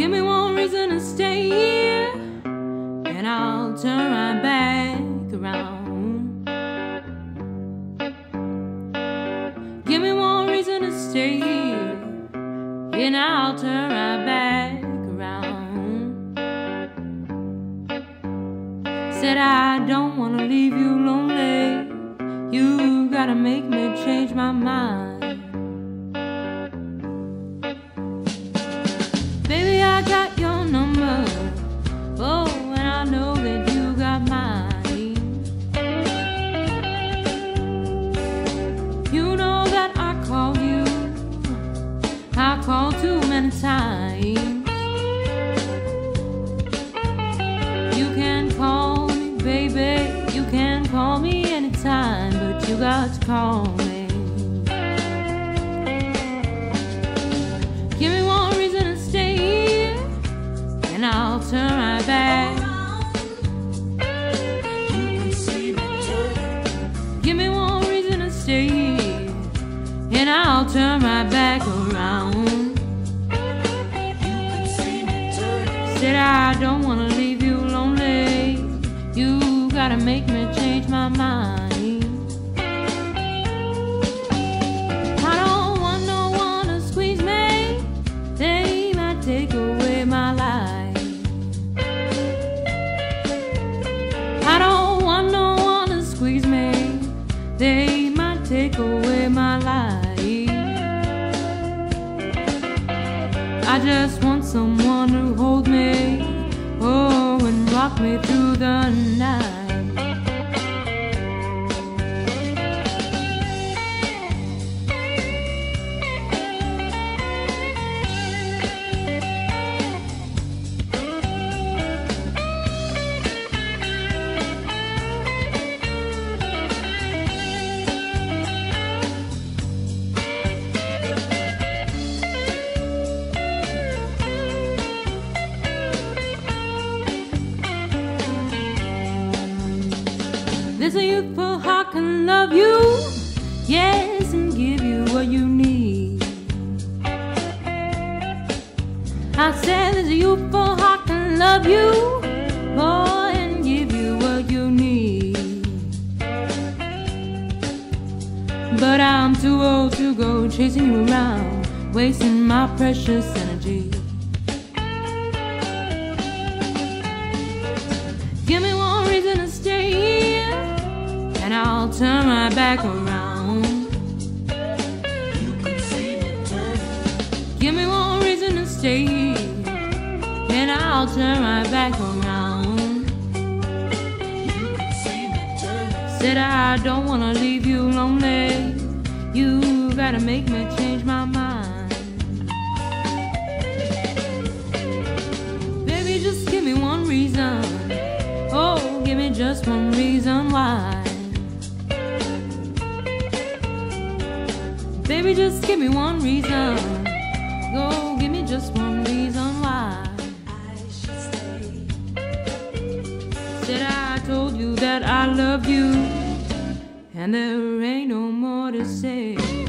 Give me one reason to stay here, and I'll turn right back around. Give me one reason to stay here, and I'll turn right back around. Said I don't wanna leave you lonely. You gotta make me change my mind. Too many times. You can call me, baby. You can call me anytime, but you got to call me. Give me one reason to stay here, and I'll turn my back. Give me one reason to stay and I'll turn right back around. I don't wanna leave you lonely. You gotta make me change my mind. I don't want no one to squeeze me. They might take away my life. I don't want no one to squeeze me. They might take away my life. I just want someone to hold me, rock me through the night. There's a youthful heart can love you, yes, and give you what you need. I said there's a youthful heart can love you, boy, and give you what you need. But I'm too old to go chasing you around, wasting my precious energy. I'll turn my back around. Give me one reason to stay and I'll turn my back around. Said I don't wanna leave you lonely. You gotta make me change my mind. Baby, just give me one reason. Oh, give me just one reason why. Baby, just give me one reason. Go, give me just one reason why. I should stay. Said I told you that I love you, and there ain't no more to say.